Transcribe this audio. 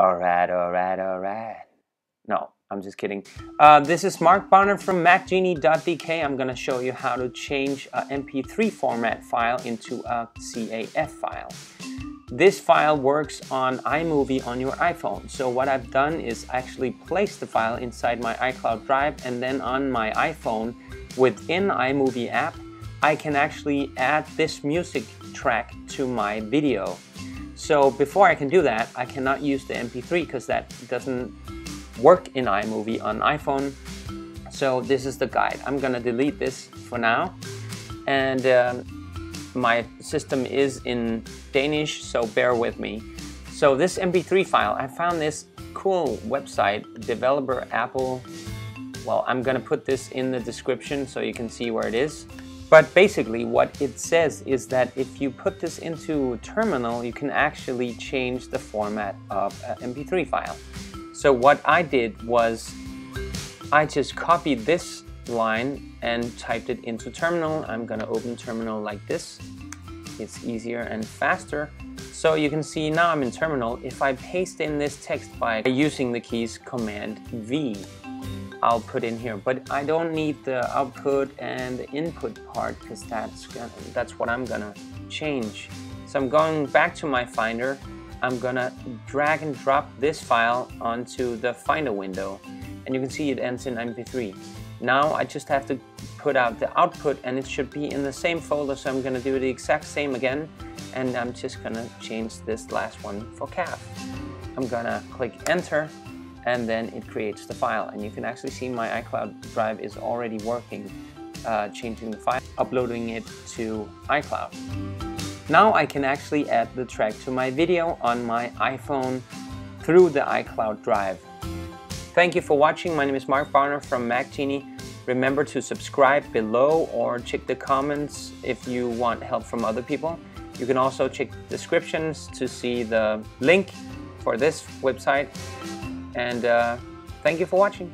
Alright, alright, alright. No, I'm just kidding. Uh, this is Mark Barner from MacGeni.dk. I'm gonna show you how to change a MP3 format file into a CAF file. This file works on iMovie on your iPhone. So what I've done is actually place the file inside my iCloud Drive and then on my iPhone within iMovie app, I can actually add this music track to my video. So before I can do that, I cannot use the MP3 because that doesn't work in iMovie on iPhone. So this is the guide. I'm gonna delete this for now. And um, my system is in Danish, so bear with me. So this MP3 file, I found this cool website, developer Apple. Well, I'm gonna put this in the description so you can see where it is. But basically what it says is that if you put this into terminal, you can actually change the format of an MP3 file. So what I did was I just copied this line and typed it into terminal. I'm gonna open terminal like this. It's easier and faster. So you can see now I'm in terminal. If I paste in this text by using the keys Command V, I'll put in here. But I don't need the output and the input part because that's, that's what I'm gonna change. So I'm going back to my Finder. I'm gonna drag and drop this file onto the Finder window. And you can see it ends in MP3. Now I just have to put out the output and it should be in the same folder so I'm gonna do the exact same again and I'm just gonna change this last one for CAF. I'm gonna click enter and then it creates the file and you can actually see my iCloud drive is already working uh, changing the file, uploading it to iCloud. Now I can actually add the track to my video on my iPhone through the iCloud drive. Thank you for watching. My name is Mark Barner from MacGeni. Remember to subscribe below or check the comments if you want help from other people. You can also check descriptions to see the link for this website. And uh, thank you for watching.